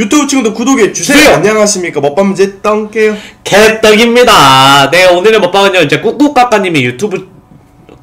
유튜브 친구들 구독해 주세요. 주세요. 안녕하십니까 먹방문제 똥게요. 개떡입니다. 네, 오늘의 먹방은요, 이제 꾹꾹까까님이 유튜브,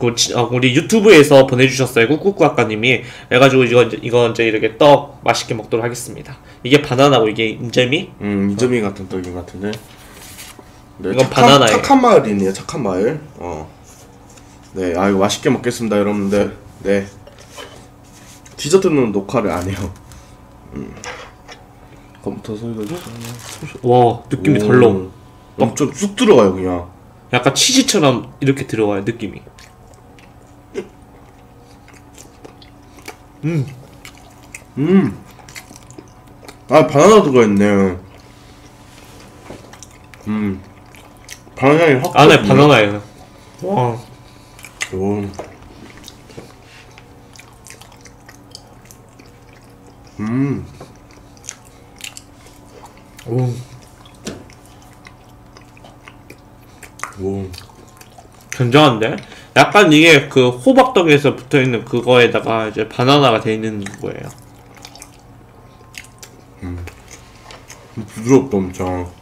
그, 치- 어, 우리 유튜브에서 보내주셨어요. 꾹꾹까까님이. 그래가지고 이거, 이제- 이거 이제 이렇게 떡 맛있게 먹도록 하겠습니다. 이게 바나나고 이게 인절미? 음 인절미 같은 떡인 것 같은데. 네, 이건 착한, 바나나예요. 착한 마을이네요. 착한 마을. 어. 네, 아 이거 맛있게 먹겠습니다, 여러분들. 네. 디저트는 녹화를 안 해요. 음. 컴퓨터 소리가 좀. 와, 느낌이 오. 달라. 엄청 쑥 들어가요, 그냥. 약간 치즈처럼 이렇게 들어가요, 느낌이. 음. 아 바나나 들어있네. 음. 바나나 향이 확. 안에. 바나나예요. 와, 오. 음. 오. 오. 굉장한데? 약간 이게 그 호박떡에서 붙어있는 그거에다가 이제 바나나가 돼 있는 거예요. 부드럽다 엄청.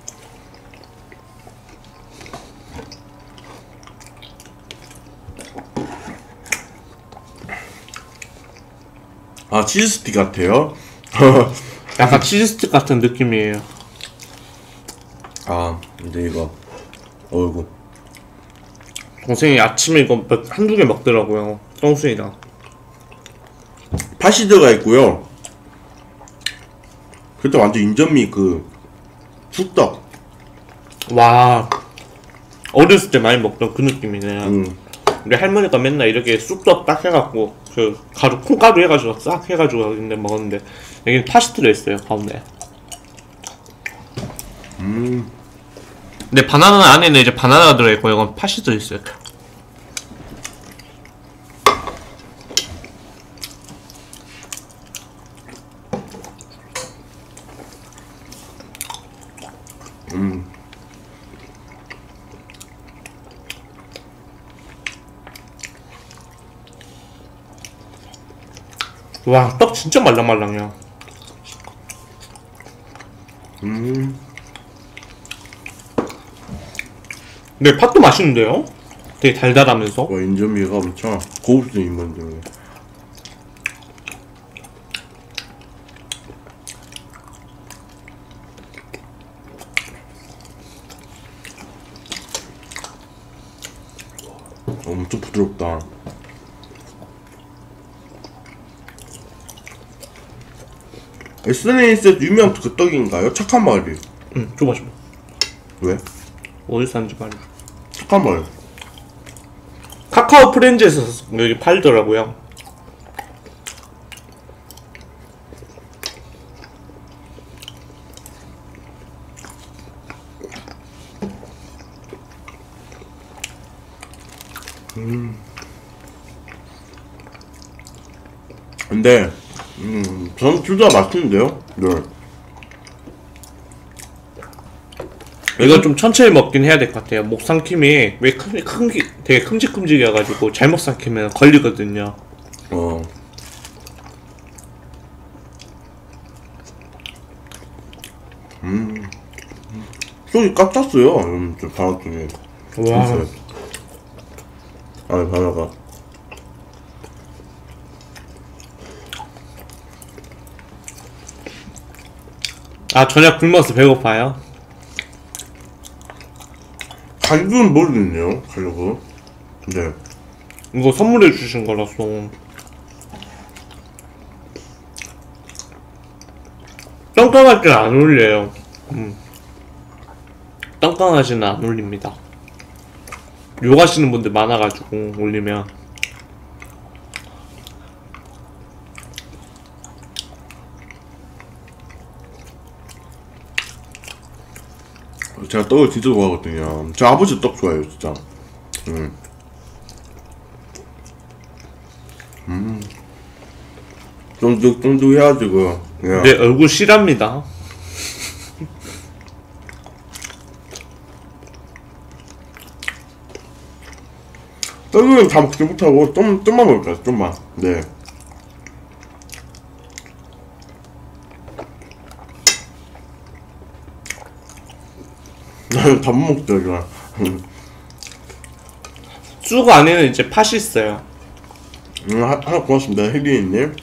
아 치즈 스틱 같아요. 약간 치즈 스틱 같은 느낌이에요. 아 근데 이거 어이구 동생이 아침에 이거 몇- 한두 개 먹더라고요. 똥순이랑. 들어가 있고요. 그때 완전 인절미 그 쑥떡. 와. 어렸을 때 많이 먹던 그 느낌이네. 음. 우리 할머니가 맨날 이렇게 쑥떡 딱 해갖고, 그, 가루, 콩가루 해가지고 싹 해가지고 근데 먹었는데, 여기는 팥이 들어있어요, 가운데. 음. 근데 바나나 안에는 이제 바나나가 들어있고, 이건 팥이 들어있어요. 음. 와, 떡 진짜 말랑말랑해요. 음. 근데 팥도 맛있는데요? 되게 달달하면서. 와 인절미가 엄청 고급진 인건데. 엄청 부드럽다. SNS에서 유명한 그 떡인가요? 착한 마을이. 응, 줘봐, 줘봐. 왜? 어디서 사는지 말이야. 마을. 카카오 프렌즈에서 여기 팔더라고요. 근데 음, 저는 둘 다 맛있는데요. 네. 이거 좀 천천히 먹긴 해야 될 것 같아요. 목 삼킴이 왜 큰, 큰, 게- 되게 큼직큼직해가지고 잘못 삼키면 걸리거든요. 어. 음. 속이 꽉 찼어요. 음, 저 바나 쪽에. 와. 아니, 바나가. 아 저녁 굶어서 배고파요. 가격은 모르겠네요. 가격은. 네. 이거 선물해 주신 거라서 똥강할 때는 안 어울려요. 음. 똥강하지는 안 어울립니다. 욕하시는 분들 많아가지고 올리면 제가 떡을 진짜 좋아하거든요. 제 아버지 떡 좋아해요, 진짜. 음. 음. 쫀득쫀득 해가지고. 그냥. 내 얼굴 실합니다. 떡은 다 먹지 못하고 좀, 좀만 먹을까요? 좀만. 네. 밥 먹자 이거. 쑥 안에는 이제 팥이 있어요. 음, 하- 하나 고맙습니다, 혜리님.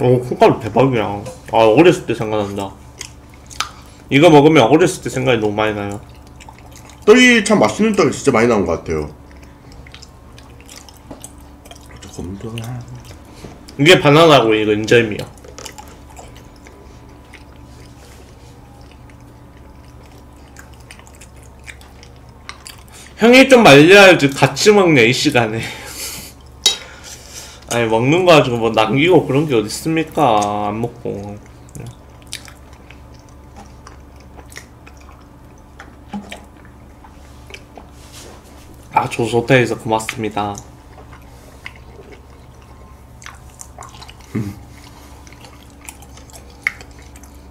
오, 콩가루 대박이야. 아, 어렸을 때 생각난다. 이거 먹으면 어렸을 때 생각이 너무 많이 나요. 떡이 참 맛있는 떡이 진짜 많이 나온 것 같아요. 조금 더. 이게 바나나고 이거 인절미야. 형이 좀 말려야지 같이 먹네 이 시간에. 아니 먹는 거 가지고 뭐 남기고 그런 게 어디 있습니까? 안 먹고. 아, 조소태에서 고맙습니다.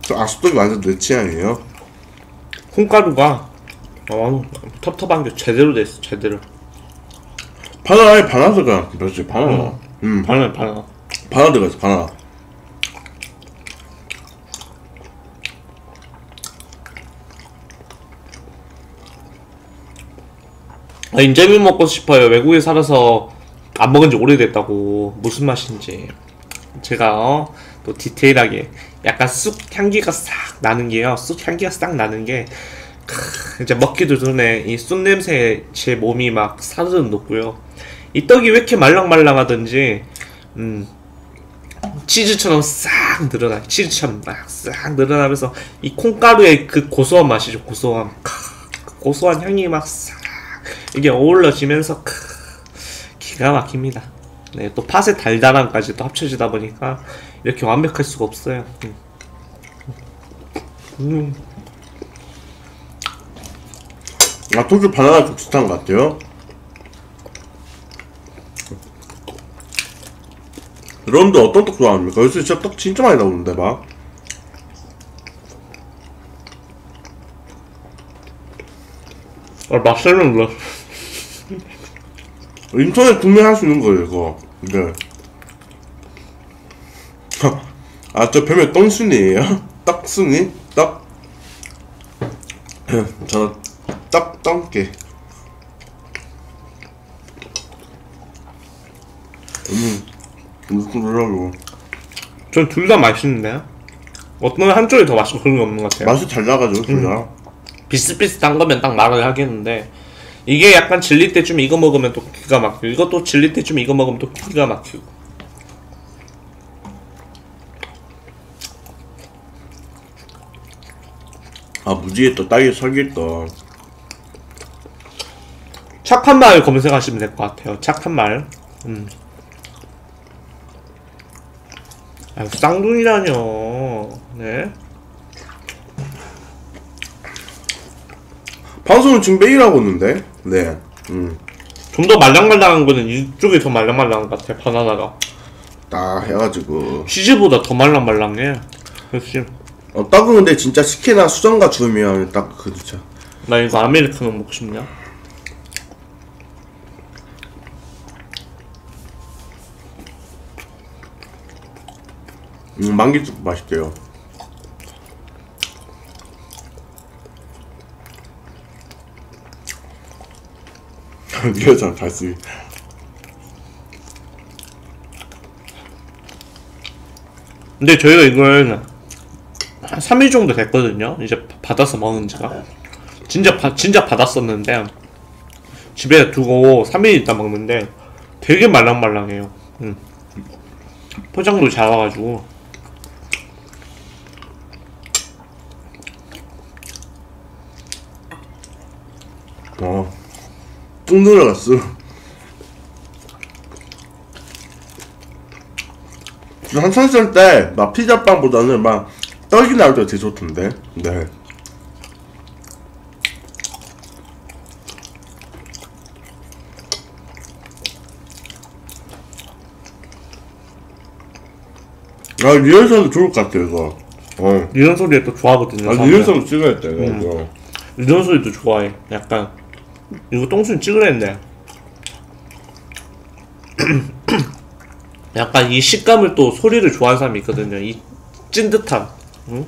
저 아스떡이 완전 내 취향이에요. 콩가루가 어, 텁텁한 게 제대로 됐어, 제대로. 바나나에 바나나가 그렇지 바나나. 음, 바나나, 바나나. 바나나 들어가지 바나나. 아, 인절미 먹고 싶어요. 외국에 살아서 안 먹은 지 오래됐다고. 무슨 맛인지. 제가, 어, 또 디테일하게. 약간 쑥 향기가 싹 나는 게요. 쑥 향기가 싹 나는 게, 크, 이제 먹기도 전에 이 쑥 냄새에 제 몸이 막 사르르 녹고요. 이 떡이 왜 이렇게 말랑말랑하던지, 음, 치즈처럼 싹 늘어나. 치즈처럼 막싹 늘어나면서 이 콩가루의 그 고소한 맛이죠. 고소함. 크, 그 고소한 향이 막 싹 이게 어우러지면서 크, 기가 막힙니다. 네, 또 팥의 달달함까지 또 합쳐지다 보니까 이렇게 완벽할 수가 없어요. 음. 음. 아, 토끼 바나나 좀 비슷한 것 같아요. 여러분들 어떤 떡 좋아합니까? 요새 진짜 떡 진짜 많이 나오는데 막. 아, 맛있는 거. 인터넷 구매할 수 있는 거예요, 이거. 네. 아, 저 별명 똥순이에요? 떡순이? 떡? 저, 떡, 떡게. 음, 무슨 소리라고. 전 둘 다 맛있는데요. 어떤 한쪽이 더 맛있고 그런 게 없는 것 같아요. 맛이 잘 나가지고, 진짜. 비슷비슷한 거면 딱 말을 하겠는데 이게 약간 질릴 때쯤 이거 먹으면 또 기가 막히고 이것도 질릴 때쯤 이거 먹으면 또 기가 막히고 아, 무지개 또 딸기 설기떡. 착한 말 검색하시면 될 것 같아요. 착한 말. 음. 아, 쌍둥이라뇨. 네. 방송은 지금 매일 하고 있는데? 네. 음. 좀 더 말랑말랑한 거는 이쪽이 더 말랑말랑한 것 같아. 바나나가. 딱 해가지고. 치즈보다 더 말랑말랑해. 역시. 어, 떡은 근데 진짜 식혜나 수정과 주면 딱 그, 진짜. 나 이거 아메리카노 먹고 싶냐? 음, 만기죽 맛있대요. 잘 쓰기. 근데 저희가 이걸 한 3일 정도 됐거든요. 이제 받아서 먹은 지가. 진짜, 바, 진짜 받았었는데, 집에 두고 3일 있다 먹는데, 되게 말랑말랑해요. 음. 포장도 잘 와가지고. 어. 뚝 늘어갔어. 한창 쓸때 막 피자빵보다는 막 떡이 나올 때가 되게 좋던데. 네. 아 리얼성도 좋을 것 같아요 이거. 어. 이런 소리에 또 좋아하거든요. 아. 리얼성 찍어야 돼 이거. 이런 소리도 좋아해. 약간 이거 똥순 찍으랬는데 약간 이 식감을 또 소리를 좋아하는 사람이 있거든요. 이 찐듯한. 응?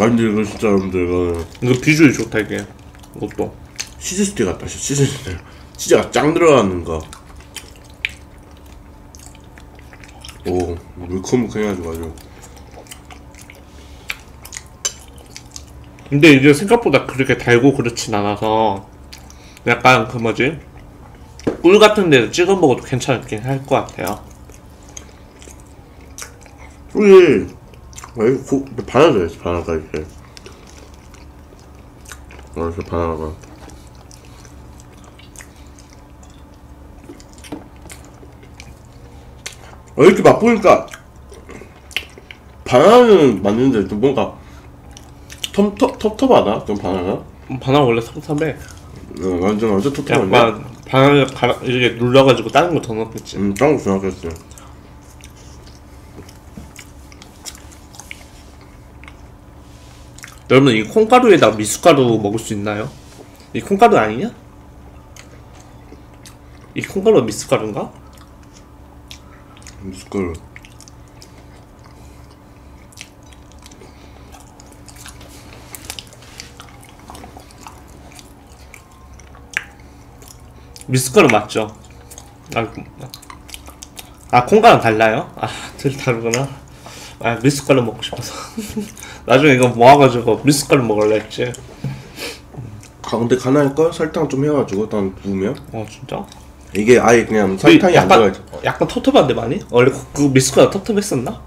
아 근데 이거 진짜 여러분들 이거는 이거 비주얼이 좋다 이게. 이것도. 치즈 스틱 같다 치즈 스틱 치즈가 짱 들어가는 거. 오 물컹물컹해가지고 아주 근데 이게 생각보다 그렇게 달고 그렇진 않아서 약간 그 뭐지? 꿀 같은 데서 찍어 먹어도 괜찮긴 할 것 같아요. 우리 아 이거 고, 바나나 줘야지 바나나 이렇게. 어 이렇게 바나나가. 어, 이렇게 맛보니까 바나나는 맞는데 좀 뭔가 텁텁 텁텁하다 좀 바나나 음, 바나나 원래 섭섭해. 어, 완전 완전 텁텁한데 약간 바나나 갈아 이렇게 눌러가지고 다른 거 더 넣겠지. 음 짱구 생각했어요 여러분 이 콩가루에다 미숫가루 먹을 수 있나요? 이 콩가루 아니냐? 이 콩가루가 미숫가루인가? 미숫가루 미숫가루 맞죠? 아, 아 콩가루 달라요? 아, 둘 다르구나. 아, 미숫가루 먹고 싶어서. 나중에 이거 모아가지고 미숫가루 먹을래 했지. 가운데 가나에 거 설탕 좀 해가지고 일단 부으면 어, 진짜? 이게 아예 그냥 설탕이 안 약간, 들어가 약간 텁텁한데 많이? 원래 그, 그 미숫가루 텁텁했었나?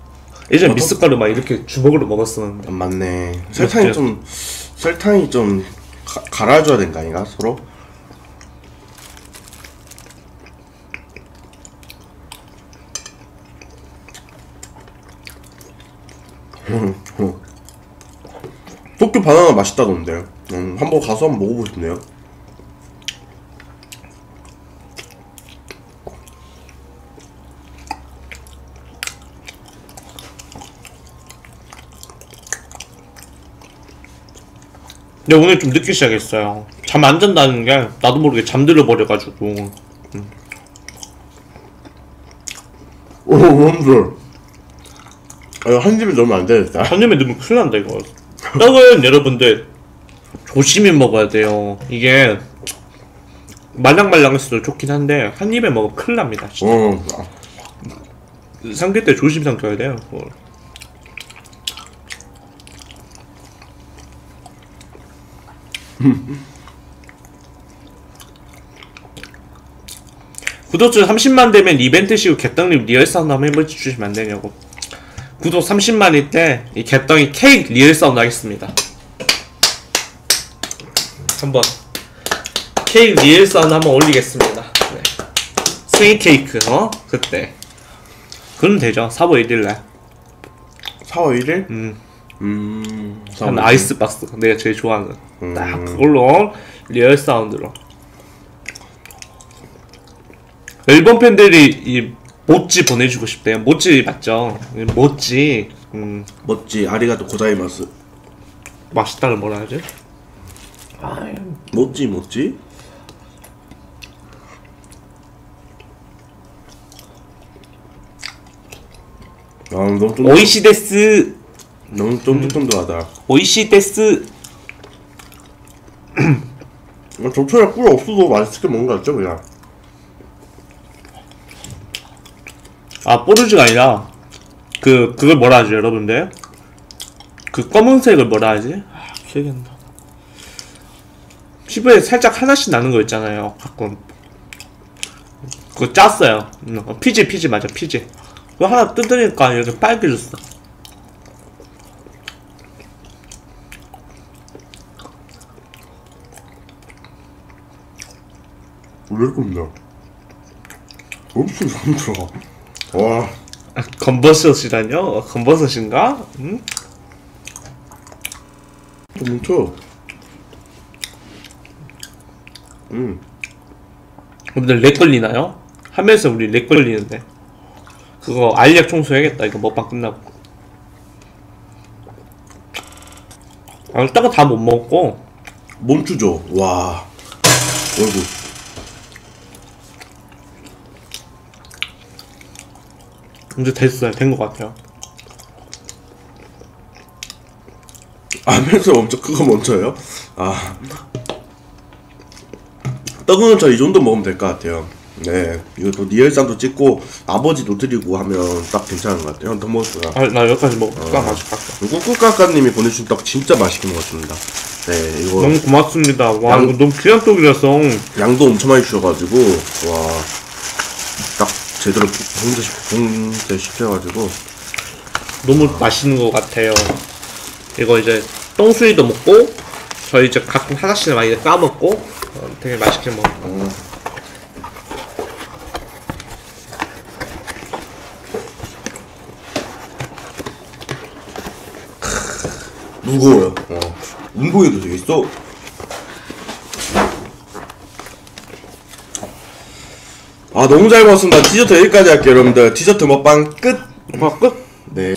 예전에 어, 미숫가루 막 이렇게 주먹으로 먹었었는데. 아, 맞네. 설탕이 좀 설탕이 좀 가, 갈아줘야 된거 아닌가 서로? 도쿄 바나나 맛있다던데. 음, 한번 가서 한번 먹어보고 싶네요. 근데 오늘 좀 늦게 시작했어요. 잠 안 잔다는 게 나도 모르게 잠들어 버려가지고. 오, 뭔들. 아, 한 입에 넣으면 안 되겠다. 한 입에 넣으면 큰일 난다 이거. 떡은 여러분들 조심히 먹어야 돼요. 이게 말랑말랑했어도 좋긴 한데 한 입에 먹으면 큰일 납니다. 진짜. 어, 아, 삼킬 때 조심 삼켜야 돼요. 그걸. 구독자 30만 되면 이벤트식으로 개떡잎 real sound 한번 해볼 주시면 안 되냐고. 구독 30만일 때 이 개떡이 케이크 real sound 하겠습니다. 한번 케이크 real sound 한번 올리겠습니다. 네. 생일 케이크 어 그때. 그럼 되죠. 4월 1일날. 4월 1일? 음. 음, 한 4월 1일. 아이스박스. 내가 제일 좋아하는. 음. 딱 그걸로 real sound로. 일본 팬들이 이 모찌 보내주고 싶대요. 모찌 맞죠? 모찌. 음, 멋지, 아리가또 고자이마스. 맛있다를 뭐라 하지? 모찌, 모찌? 아, 너무 좀, おいしいです. 너무 쫀득쫀득하다. おいしいです. 아, 조초야 꿀 없어도 맛있게 먹는 거 같죠, 그냥? 아, 뽀르지가 아니라 그 그걸 뭐라 하죠, 여러분들? 그 검은색을 뭐라 하지? 아, 기억이 안 나. 피부에 살짝 하나씩 나는 거 있잖아요. 가끔. 그거 짰어요. 음, 어, 피지 피지 맞아 피지. 그거 하나 뜯으니까 이렇게 빨개졌어. 왜 없냐? 엄청 잘 들어가. 와, 아, 건버섯이라뇨? 어, 건버섯인가? 음? 좀 뭉쳐. 음, 여러분들 lag 걸리나요? 하면서 우리 lag 걸리는데 그거 알약 청소해야겠다 이거 먹방 끝나고 아 일단은 다못 먹고 멈추죠. 와, 어이구. 이제 됐어요. 된 것 같아요. 아면서 엄청 그거 먼저요? 아 떡은 저 이 정도 먹으면 될 것 같아요. 네또 리얼상도 찍고 아버지도 드리고 하면 딱 괜찮은 것 같아요. 형더 먹을까요? 아, 나 여기까지 먹고 딱 가져갈게. 꾹꾹까까님이 보내주신 떡 진짜 맛있게 먹었습니다. 네 이거 너무 고맙습니다. 와, 양- 이거 너무 귀한 떡이라서. 양도 엄청 많이 주셔가지고 와딱 제대로 봉제 시켜가지고 너무 맛있는 것 같아요. 이거 이제 똥수이도 먹고 저희 이제 가끔 하나씩 많이 까먹고 어, 되게 맛있게 먹어. 무거워요. 어. 운동해도 되겠어. 아 너무 잘 먹었습니다. 디저트 여기까지 할게요 여러분들. 디저트 먹방 끝. 와 끝. 네.